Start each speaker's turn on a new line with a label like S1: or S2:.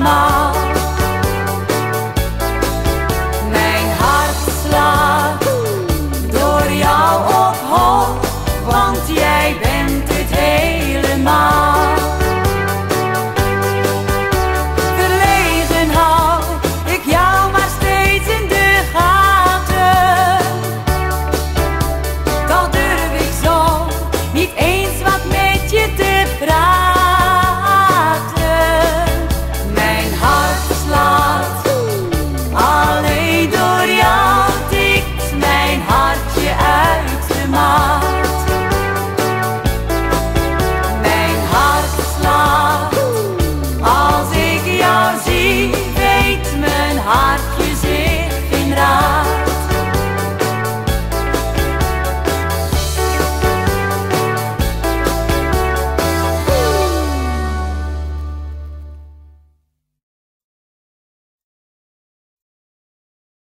S1: mall. 吗？